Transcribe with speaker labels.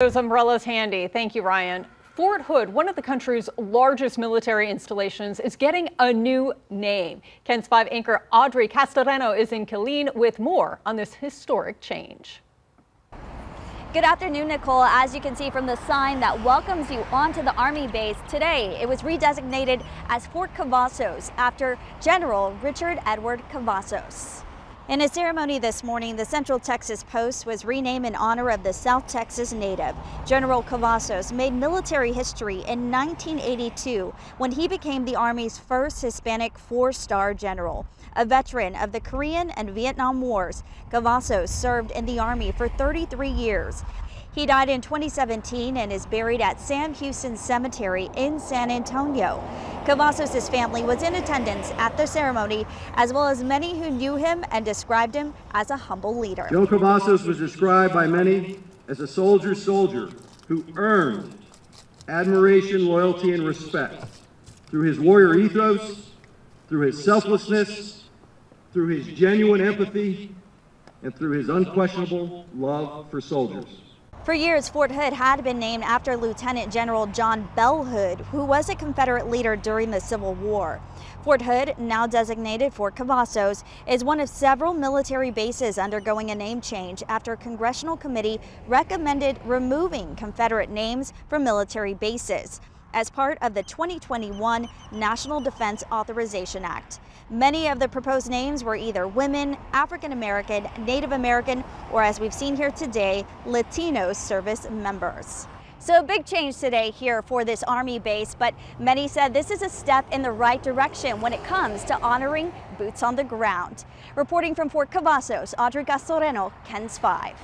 Speaker 1: Those umbrellas handy. Thank you, Ryan. Fort Hood, one of the country's largest military installations, is getting a new name. KENS 5 anchor Audrey Castoreno is in Killeen with more on this historic change.
Speaker 2: Good afternoon, Nicole. As you can see from the sign that welcomes you onto the Army base today, it was redesignated as Fort Cavazos after General Richard Edward Cavazos. In a ceremony this morning, the Central Texas Post was renamed in honor of the South Texas native. General Cavazos made military history in 1982 when he became the Army's first Hispanic four-star general. A veteran of the Korean and Vietnam Wars, Cavazos served in the Army for 33 years. He died in 2017 and is buried at Sam Houston Cemetery in San Antonio. Cavazos' family was in attendance at the ceremony, as well as many who knew him and described him as a humble leader.
Speaker 3: Joe Cavazos was described by many as a soldier's soldier who earned admiration, loyalty, and respect through his warrior ethos, through his selflessness, through his genuine empathy, and through his unquestionable love for soldiers.
Speaker 2: For years, Fort Hood had been named after Lieutenant General John Bell Hood, who was a Confederate leader during the Civil War. Fort Hood, now designated Fort Cavazos, is one of several military bases undergoing a name change after a congressional committee recommended removing Confederate names from military bases as part of the 2021 National Defense Authorization Act. Many of the proposed names were either women, African American, Native American, or as we've seen here today, Latino service members. So a big change today here for this Army base, but many said this is a step in the right direction when it comes to honoring boots on the ground. Reporting from Fort Cavazos, Audrey Castoreno, KENS 5.